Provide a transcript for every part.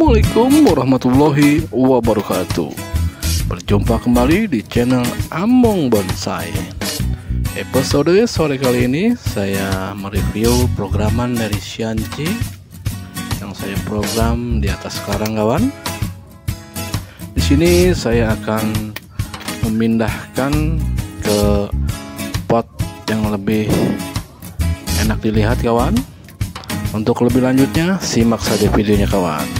Assalamualaikum warahmatullahi wabarakatuh. Berjumpa kembali di channel Among Bonsai. Episode sore kali ini saya mereview programan dari Xianji Yang saya program di atas sekarang kawan Di sini saya akan memindahkan ke pot yang lebih enak dilihat kawan. Untuk lebih lanjutnya, simak saja videonya kawan.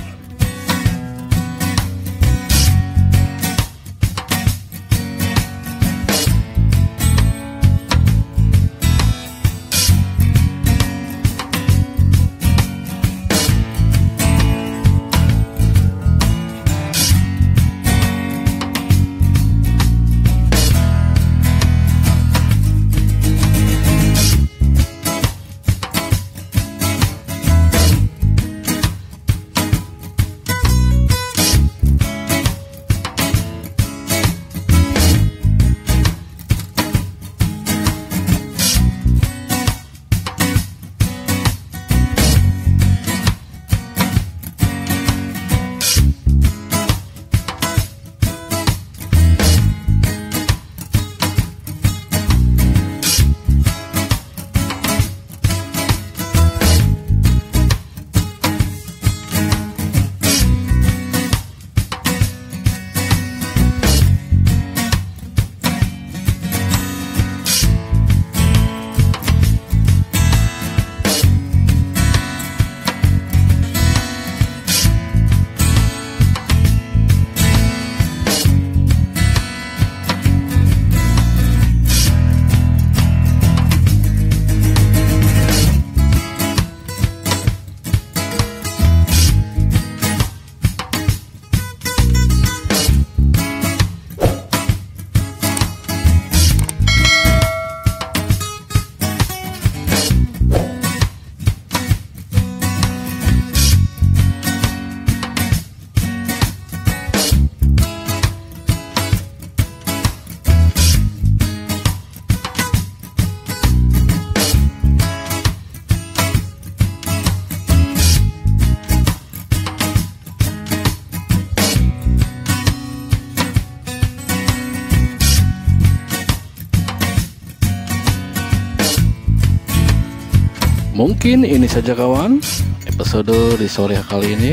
Mungkin ini saja kawan episode di sore kali ini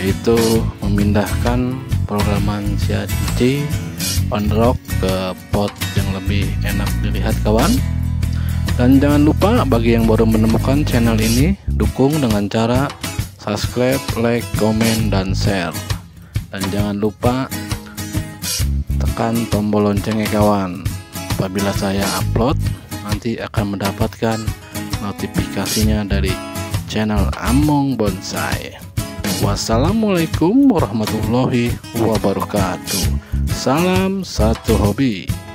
yaitu memindahkan programan CAC on rock ke pot yang lebih enak dilihat kawan. Dan jangan lupa bagi yang baru menemukan channel ini dukung dengan cara subscribe, like, komen, dan share. Dan jangan lupa tekan tombol loncengnya kawan. Apabila saya upload nanti akan mendapatkan notifikasinya dari channel Among Bonsai. Wassalamualaikum warahmatullahi wabarakatuh. Salam satu hobi.